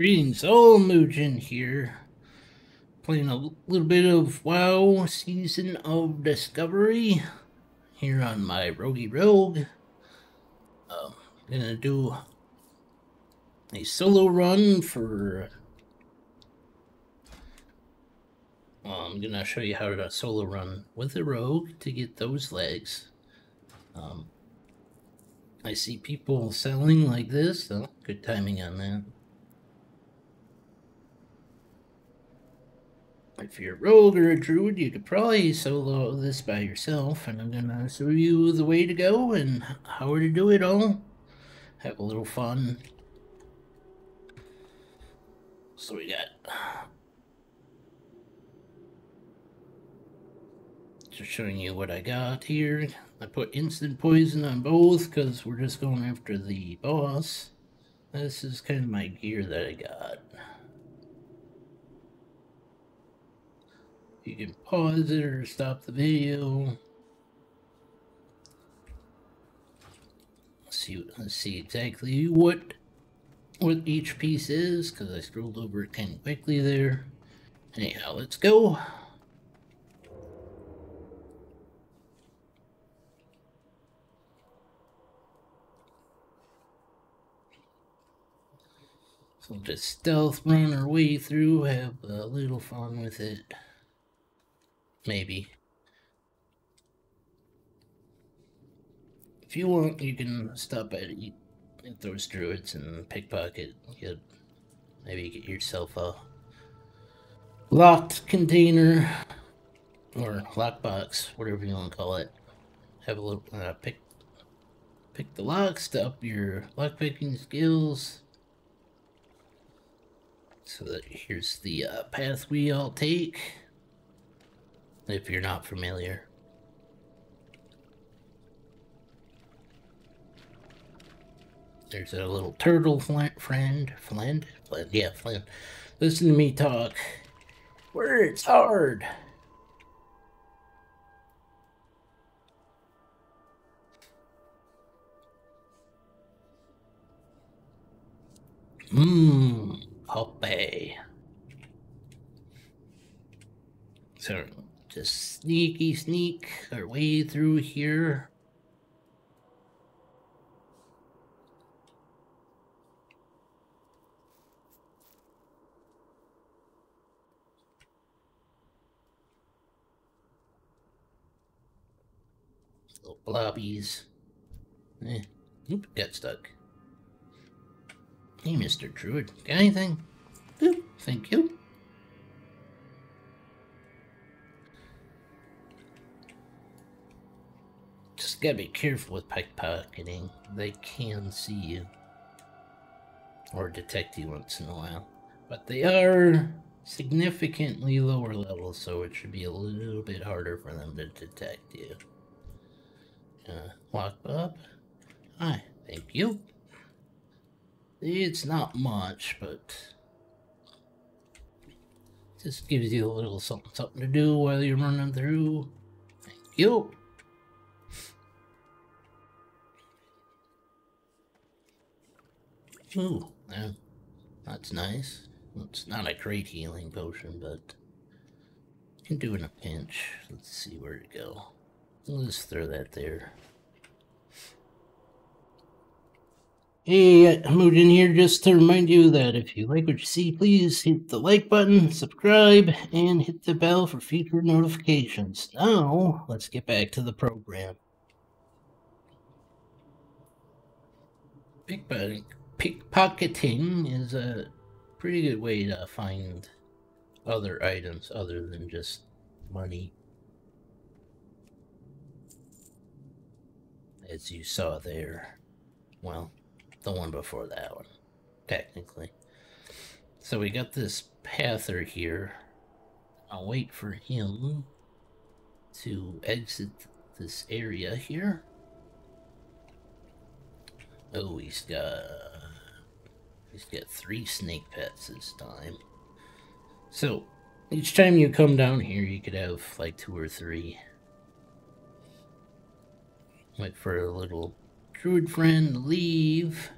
Greetings, all Mujinn here. Playing a little bit of WoW Season of Discovery here on my Rogie Rogue. Uh, gonna do a solo run for. Well, I'm gonna show you how to solo run with a rogue to get those legs. Um, I see people selling like this, so good timing on that. If you're a rogue or a druid, you could probably solo this by yourself, and I'm gonna show you the way to go and how to do it all. Have a little fun. So we got just showing you what I got here. I put instant poison on both because we're just going after the boss. This is kind of my gear that I got. You can pause it or stop the video. Let's see, let's see exactly what what each piece is because I scrolled over it kind of quickly there. Anyhow, let's go. So just stealth run our way through, have a little fun with it. Maybe. If you want, you can stop at, those druids and pickpocket. Get, maybe get yourself a locked container or lockbox, whatever you want to call it. Have a little uh, pick pick the locks to up your lockpicking skills. So that here's the uh, path we all take if you're not familiar. There's a little turtle friend, Flint, Flint, yeah, Flint. Listen to me talk. Words hard. Mmm, Poppy. So just sneaky sneak our way through here. Little blobbies. Eh, oop, got stuck. Hey, Mr. Druid, got anything? Oop, thank you. Just gotta be careful with pickpocketing. They can see you. Or detect you once in a while. But they are significantly lower level, so it should be a little bit harder for them to detect you. Uh, walk up. Hi, thank you. It's not much, but just gives you a little something, something to do while you're running through. Thank you. Ooh, yeah, that's nice. It's not a great healing potion, but can do in a pinch. Let's see where to go. We'll just throw that there. Hey, I moved in here just to remind you that if you like what you see, please hit the like button, subscribe, and hit the bell for future notifications. Now, let's get back to the program. Big button pickpocketing is a pretty good way to find other items other than just money. As you saw there. Well, the one before that one, technically. So we got this pather here. I'll wait for him to exit this area here. Oh, he's got He's got three snake pets this time. So, each time you come down here, you could have like two or three. Wait for a little druid friend to leave.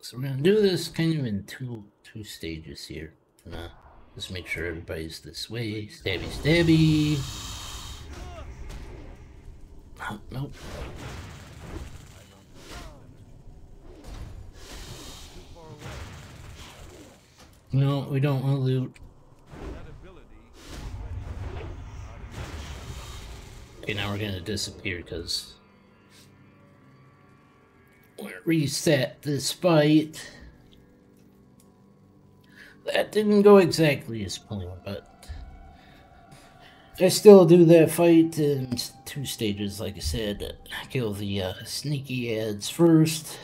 So we're gonna do this kind of in two two stages here. Uh, just make sure everybody's this way. Stabby, stabby. Nope. No, we don't want loot. Okay, now we're gonna disappear because we're reset this fight. That didn't go exactly as planned, but I still do that fight in two stages, like I said. Kill the uh, sneaky ads first.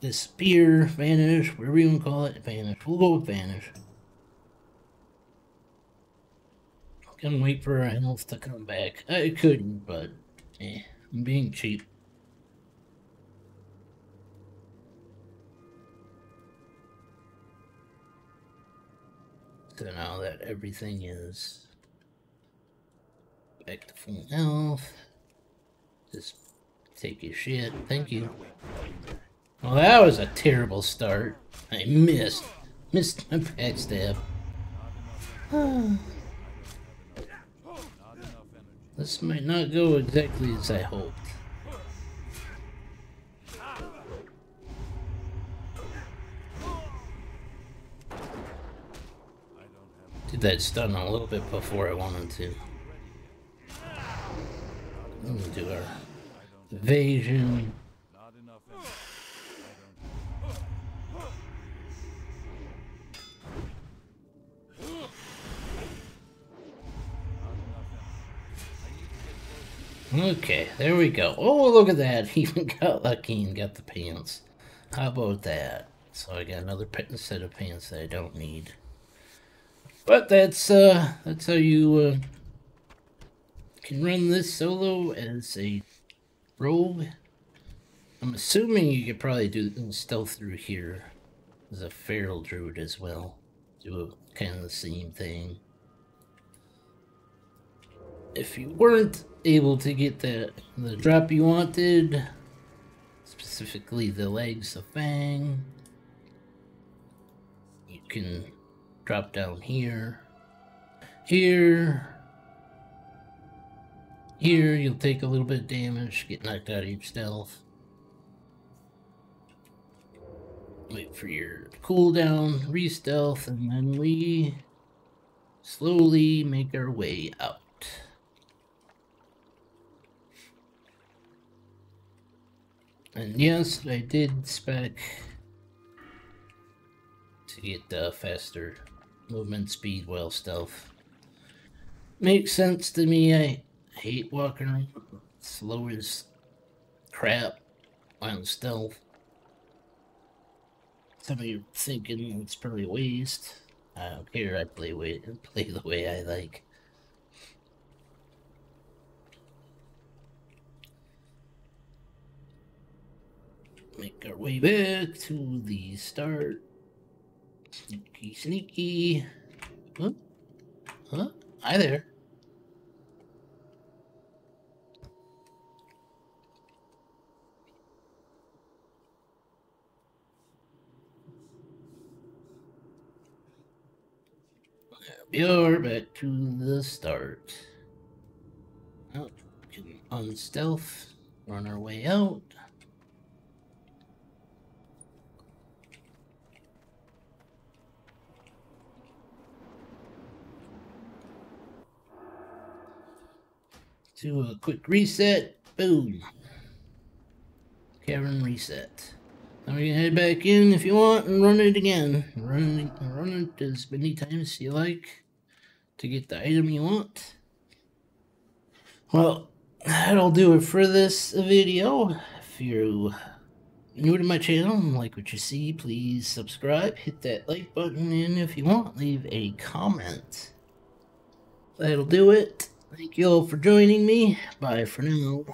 Disappear, vanish, whatever you want to call it, vanish. We'll go with vanish. Can wait for our health to come back. I couldn't, but eh, I'm being cheap. So now that everything is back to full health, just take your shit. Thank you. Well, that was a terrible start. I missed. Missed my backstab. this might not go exactly as I hoped. Did that stun a little bit before I wanted to. Do our evasion. Okay, there we go. Oh, look at that. He even got lucky and got the pants. How about that? So I got another set of pants that I don't need. But that's, uh, that's how you, uh, can run this solo as a rogue. I'm assuming you could probably do stealth through here as a feral druid as well. Do a, kind of the same thing. If you weren't able to get the, the drop you wanted, specifically the legs of Fang, you can drop down here, here, here, you'll take a little bit of damage, get knocked out of your stealth. Wait for your cooldown, re-stealth, and then we slowly make our way out. And yes, I did spec to get the faster movement speed while stealth. Makes sense to me. I hate walking slow as crap while stealth. Some of you thinking it's probably waste. I don't care. I play way play the way I like. make our way back to the start. Sneaky, sneaky. Huh? Huh? Hi there. We are back to the start. Oh, can unstealth, run our way out. do a quick reset. Boom. Cavern reset. Now can head back in if you want and run it again. Run it, run it as many times as you like to get the item you want. Well, that'll do it for this video. If you're new to my channel and like what you see, please subscribe, hit that like button, and if you want, leave a comment. That'll do it. Thank you all for joining me. Bye for now.